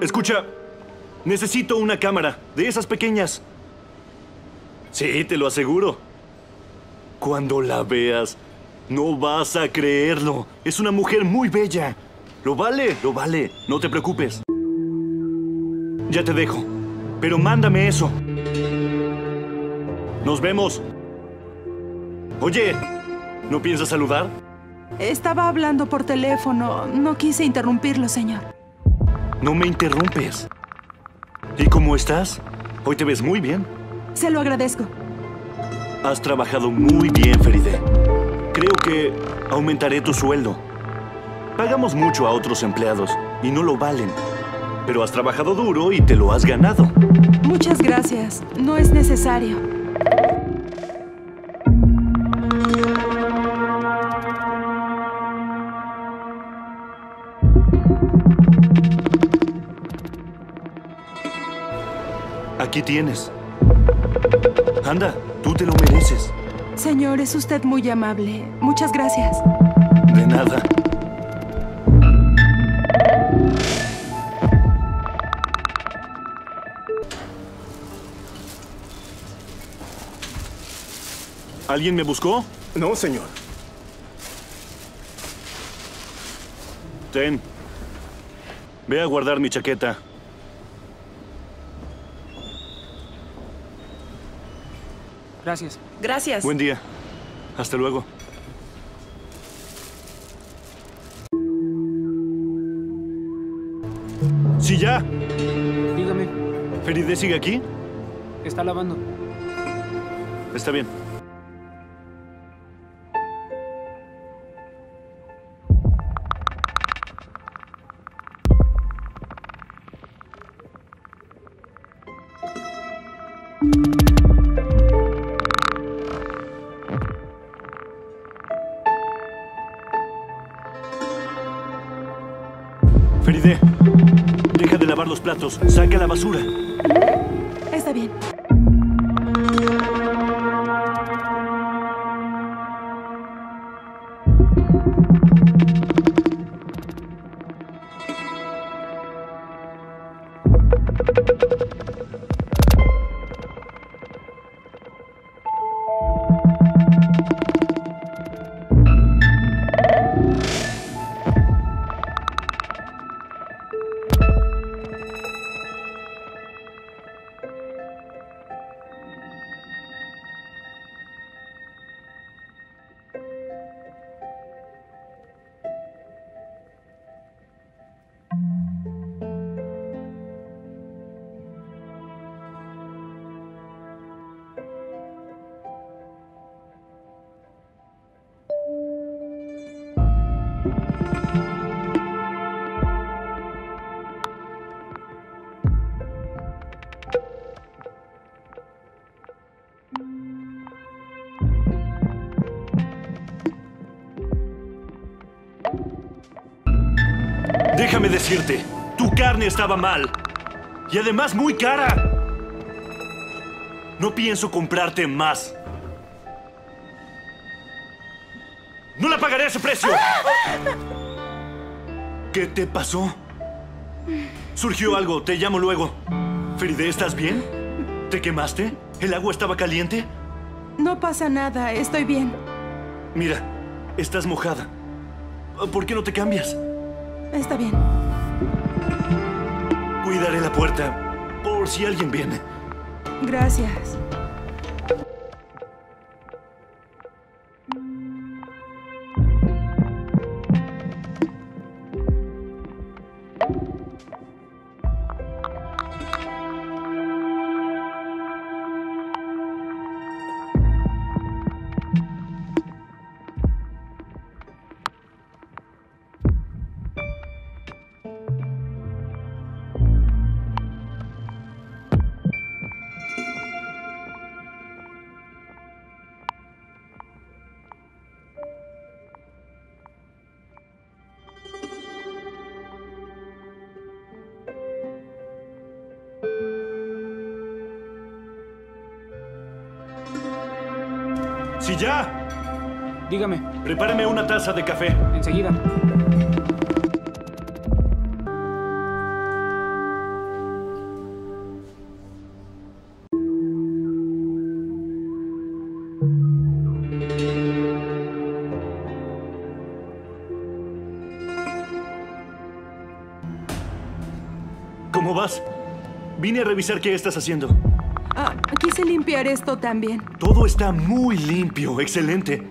Escucha, necesito una cámara, de esas pequeñas. Sí, te lo aseguro. Cuando la veas, no vas a creerlo. Es una mujer muy bella. Lo vale, lo vale. No te preocupes. Ya te dejo. Pero mándame eso. Nos vemos. Oye, ¿no piensas saludar? Estaba hablando por teléfono. No quise interrumpirlo, señor. No me interrumpes. ¿Y cómo estás? Hoy te ves muy bien. Se lo agradezco. Has trabajado muy bien, Feride. Creo que aumentaré tu sueldo. Pagamos mucho a otros empleados y no lo valen. Pero has trabajado duro y te lo has ganado. Muchas gracias. No es necesario. Tienes. Anda, tú te lo mereces. Señor, es usted muy amable. Muchas gracias. De nada. ¿Alguien me buscó? No, señor. Ten. Ve a guardar mi chaqueta. Gracias. Gracias. Buen día. Hasta luego. Sí, ya. Dígame, ¿Feride sigue aquí? está lavando. Está bien. Feride, deja de lavar los platos. Saca la basura. Está bien. Déjame decirte, tu carne estaba mal. Y además muy cara. No pienso comprarte más. No la pagaré a ese precio. ¿Qué te pasó? Surgió algo, te llamo luego. Feride, ¿estás bien? ¿Te quemaste? ¿El agua estaba caliente? No pasa nada. Estoy bien. Mira, estás mojada. ¿Por qué no te cambias? Está bien. Cuidaré la puerta por si alguien viene. Gracias. ya! Dígame. Prepáreme una taza de café. Enseguida. ¿Cómo vas? Vine a revisar qué estás haciendo. Quise limpiar esto también. Todo está muy limpio, excelente.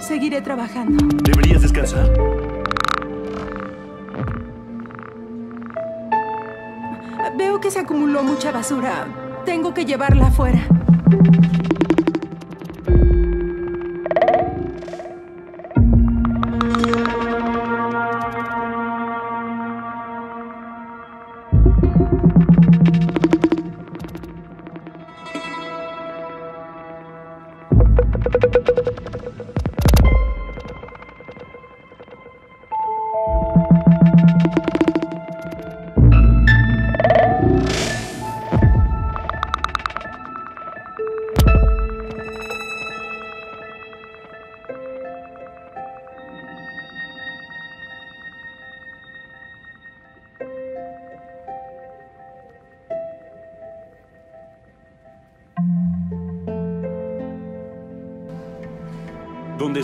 Seguiré trabajando. Deberías descansar. Veo que se acumuló mucha basura. Tengo que llevarla afuera.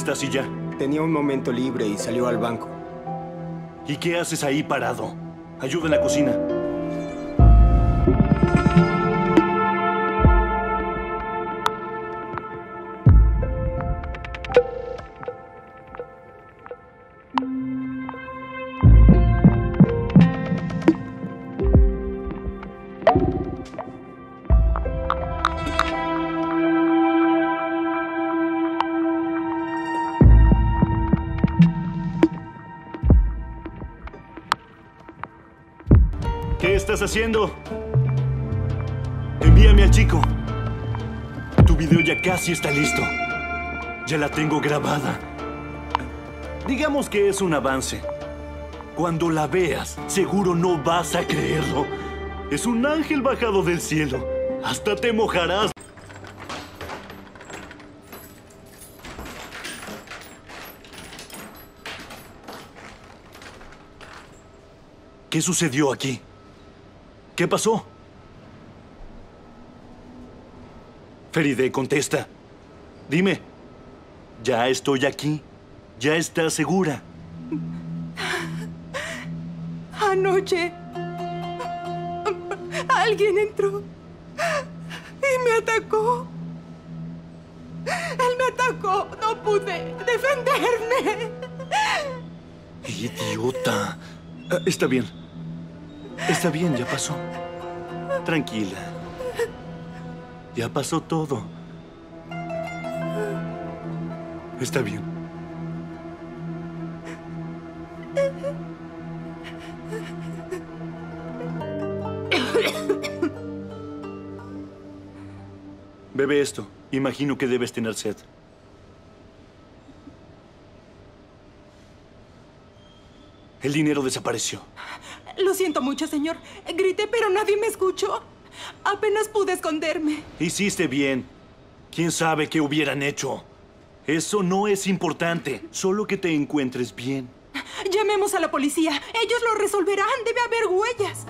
¿Dónde estás y ya? Tenía un momento libre y salió al banco. ¿Y qué haces ahí parado? Ayuda en la cocina. Estás haciendo? Envíame al chico. Tu video ya casi está listo. Ya la tengo grabada. Digamos que es un avance. Cuando la veas, seguro no vas a creerlo. Es un ángel bajado del cielo. Hasta te mojarás. ¿Qué sucedió aquí? ¿Qué pasó? Feride, contesta. Dime. Ya estoy aquí. Ya estás segura. Anoche. Alguien entró y me atacó. Él me atacó. No pude defenderme. Idiota. Ah, Está bien. Está bien, ya pasó. Tranquila. Ya pasó todo. Está bien. Bebe esto. Imagino que debes tener sed. El dinero desapareció. Lo siento mucho, señor. Grité, pero nadie me escuchó. Apenas pude esconderme. Hiciste bien. ¿Quién sabe qué hubieran hecho? Eso no es importante. Solo que te encuentres bien. Llamemos a la policía. Ellos lo resolverán. Debe haber huellas.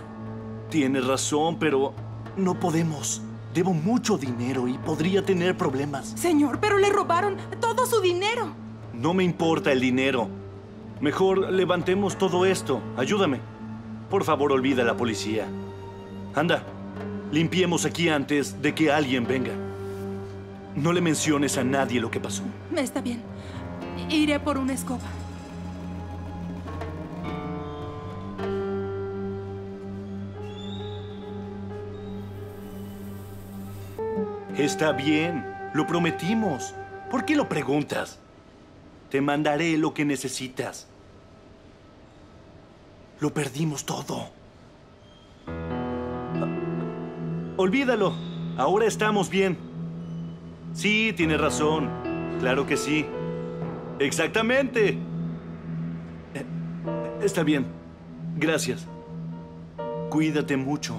Tienes razón, pero no podemos. Debo mucho dinero y podría tener problemas. Señor, pero le robaron todo su dinero. No me importa el dinero. Mejor levantemos todo esto. Ayúdame. Por favor, olvida a la policía. Anda, limpiemos aquí antes de que alguien venga. No le menciones a nadie lo que pasó. Está bien. Iré por una escoba. Está bien, lo prometimos. ¿Por qué lo preguntas? Te mandaré lo que necesitas. Lo perdimos todo. Olvídalo. Ahora estamos bien. Sí, tiene razón. Claro que sí. Exactamente. Eh, Está bien. Gracias. Cuídate mucho.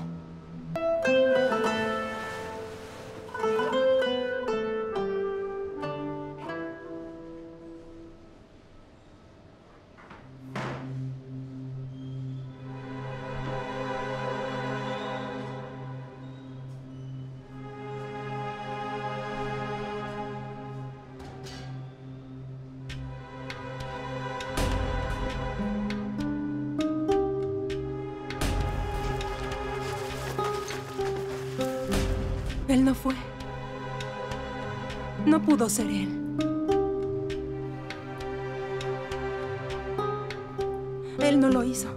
Él no fue. No pudo ser él. Él no lo hizo.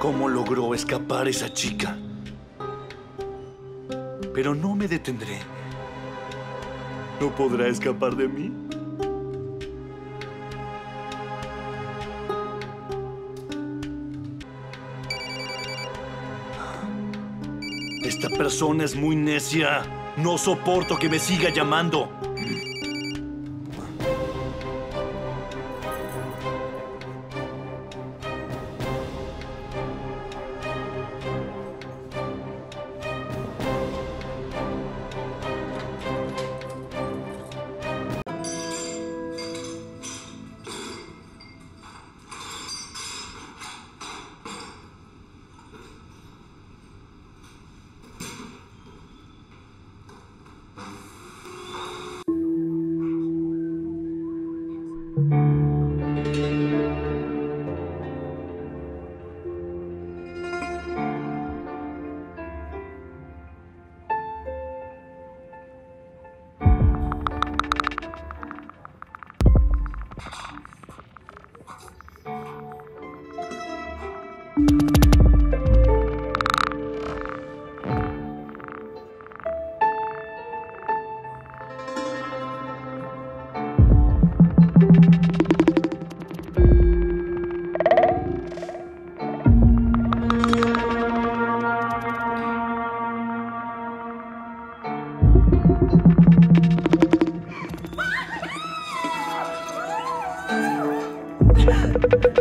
¿Cómo logró escapar esa chica? Pero no me detendré. ¿No podrá escapar de mí? Esta persona es muy necia. No soporto que me siga llamando. Ha ha ha ha!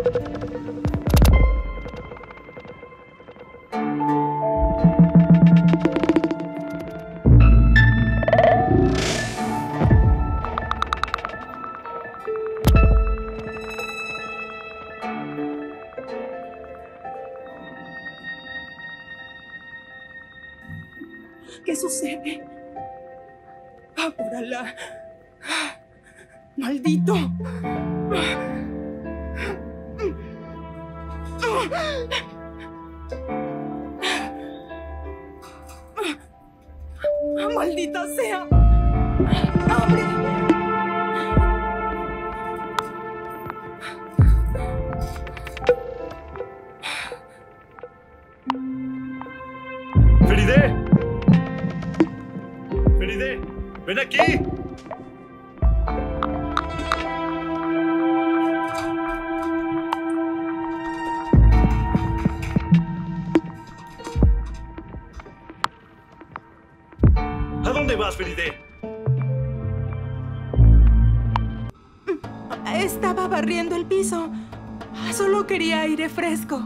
Fresco.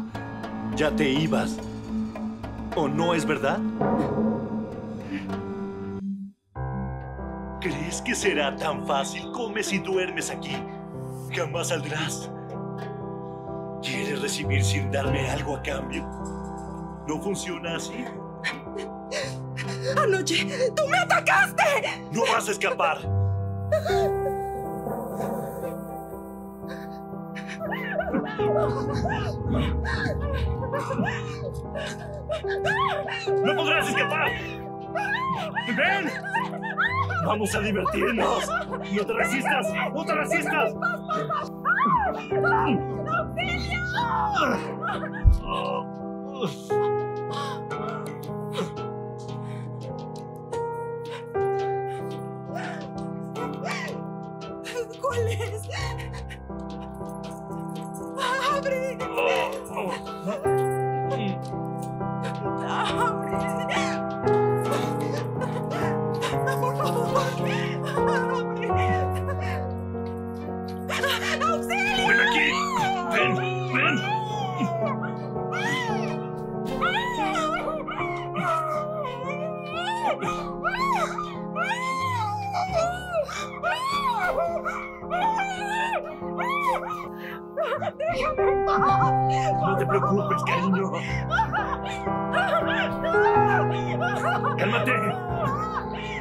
¿Ya te ibas? ¿O no es verdad? ¿Crees que será tan fácil? Comes y duermes aquí. Jamás saldrás. ¿Quieres recibir sin darme algo a cambio? ¿No funciona así? Anoche, tú me atacaste. ¡No vas a escapar! ¡No podrás escapar! ¡Ven! ¡Vamos a divertirnos! ¡No te resistas! ¡No te resistas! ¿Cuál es?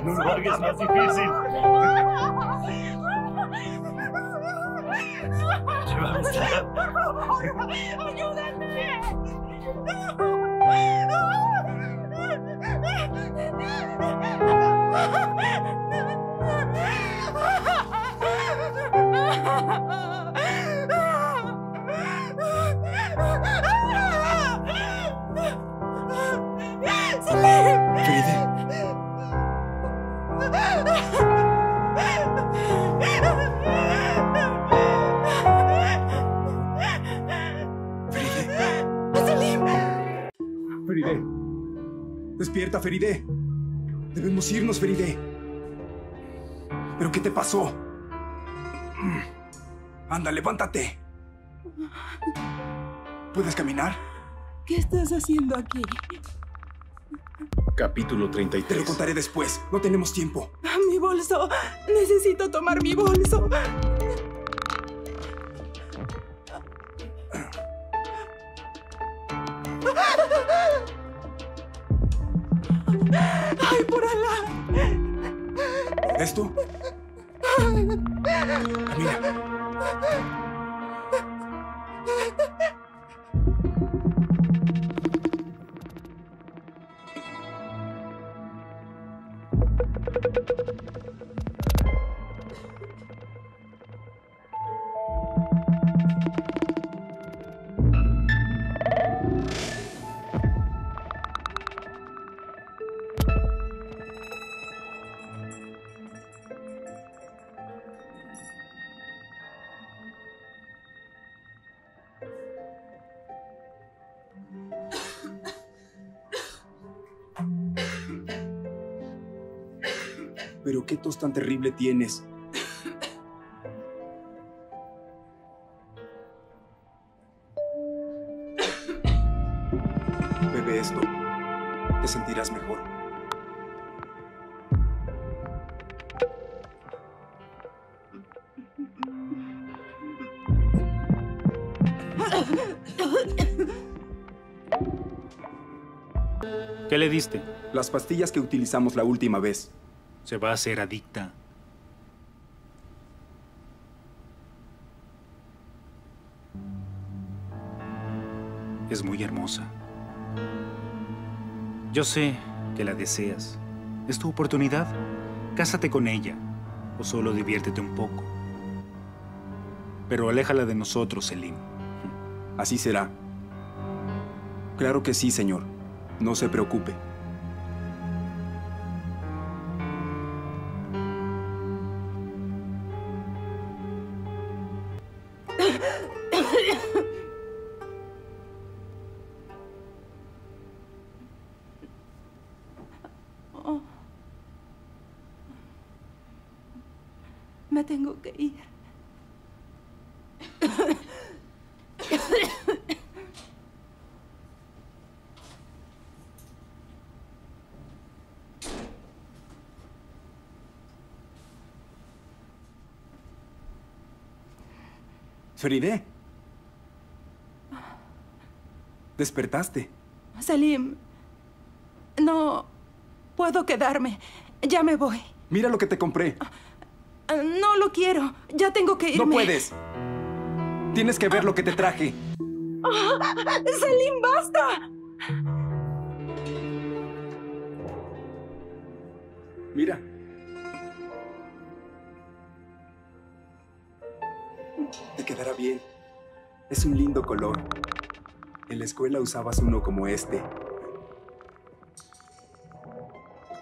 Nun war es noch difícil. ¡Ayúdame! ¡Ayúdame! Despierta, Feride. Debemos irnos, Feride. ¿Pero qué te pasó? Mm. Anda, levántate. ¿Puedes caminar? ¿Qué estás haciendo aquí? Capítulo Te lo 33. contaré después. No tenemos tiempo. Mi bolso. Necesito tomar mi bolso. ¿Esto? Mira. Pero qué tos tan terrible tienes. Bebe esto. Te sentirás mejor. ¿Qué le diste? Las pastillas que utilizamos la última vez. Se va a hacer adicta. Es muy hermosa. Yo sé que la deseas. Es tu oportunidad. Cásate con ella. O solo diviértete un poco. Pero aléjala de nosotros, Selim. Así será. Claro que sí, señor. No se preocupe. Feride. Despertaste. Salim, no puedo quedarme. Ya me voy. Mira lo que te compré. No lo quiero. Ya tengo que irme. No puedes. Tienes que ver lo que te traje. Salim, basta. Mira. Te quedará bien. Es un lindo color. En la escuela usabas uno como este.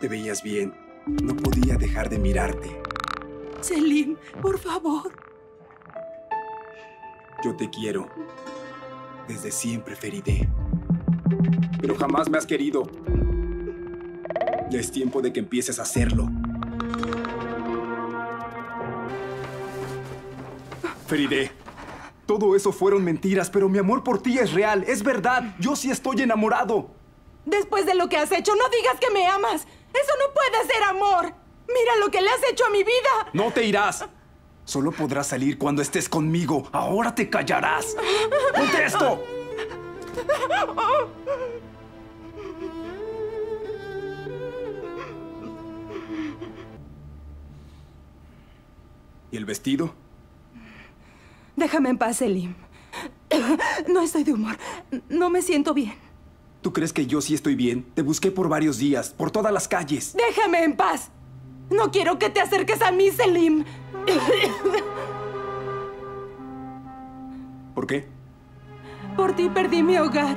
Te veías bien. No podía dejar de mirarte. Selim, por favor. Yo te quiero. Desde siempre, Feride. Pero jamás me has querido. Ya es tiempo de que empieces a hacerlo. Feride, todo eso fueron mentiras, pero mi amor por ti es real, es verdad. Yo sí estoy enamorado. Después de lo que has hecho, no digas que me amas. Eso no puede ser amor. Mira lo que le has hecho a mi vida. No te irás. Solo podrás salir cuando estés conmigo. Ahora te callarás. ¡Ponte esto! ¿Y el vestido? Déjame en paz, Selim. No estoy de humor. No me siento bien. ¿Tú crees que yo sí estoy bien? Te busqué por varios días, por todas las calles. Déjame en paz. No quiero que te acerques a mí, Selim. ¿Por qué? Por ti perdí mi hogar.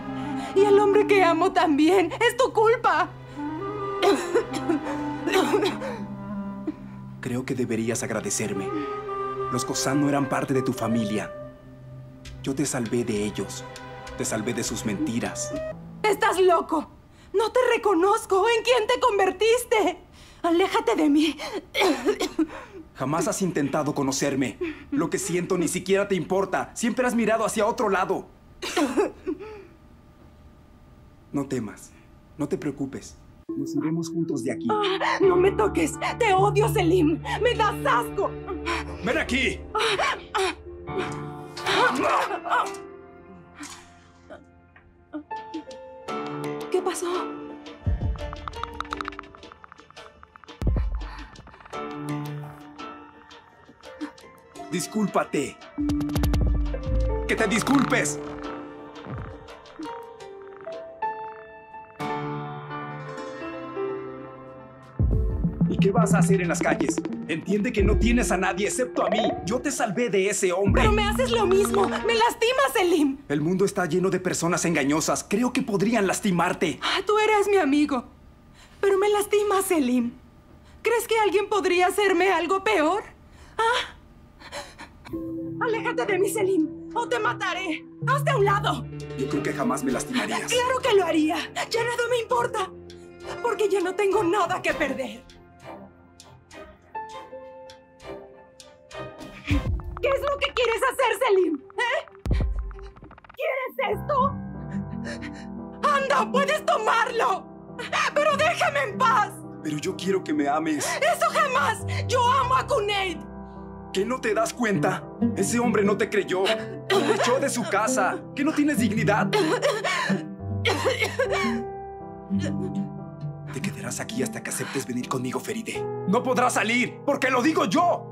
Y el hombre que amo también. Es tu culpa. Creo que deberías agradecerme. Los Kosan no eran parte de tu familia. Yo te salvé de ellos. Te salvé de sus mentiras. Estás loco. No te reconozco. ¿En quién te convertiste? Aléjate de mí. Jamás has intentado conocerme. Lo que siento ni siquiera te importa. Siempre has mirado hacia otro lado. No temas. No te preocupes. Nos iremos juntos de aquí. No me toques. Te odio, Selim. Me das asco. ¡Ven aquí! ¿Qué pasó? Discúlpate. ¡Que te disculpes! ¿Y qué vas a hacer en las calles? Entiende que no tienes a nadie excepto a mí. Yo te salvé de ese hombre. Pero me haces lo mismo. Me lastimas, Selim. El mundo está lleno de personas engañosas. Creo que podrían lastimarte. Ah, Tú eres mi amigo. Pero me lastimas, Selim. ¿Crees que alguien podría hacerme algo peor? ¿Ah? Aléjate de mí, Selim, o te mataré. Hazte a un lado. Yo creo que jamás me lastimarías. Claro que lo haría. Ya nada me importa. Porque ya no tengo nada que perder. ¿Qué es lo que quieres hacer, Selim? ¿Eh? ¿Quieres esto? ¡Anda, puedes tomarlo! ¡Pero déjame en paz! Pero yo quiero que me ames. ¡Eso jamás! ¡Yo amo a Kunaid! ¿Que no te das cuenta? Ese hombre no te creyó. Te echó de su casa. ¿Que no tienes dignidad? Te quedarás aquí hasta que aceptes venir conmigo, Feride. No podrás salir, porque lo digo yo.